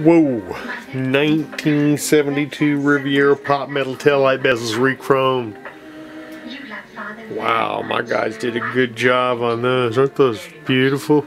Whoa, 1972 Riviera Pop Metal Taillight Bezels re-chromed. Wow, my guys did a good job on those. Aren't those beautiful?